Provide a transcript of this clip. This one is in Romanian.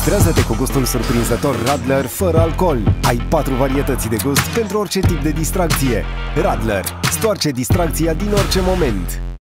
Distrează-te cu gustul surprinzător Radler fără alcool. Ai patru varietăți de gust pentru orice tip de distracție. Radler. Stoarce distracția din orice moment.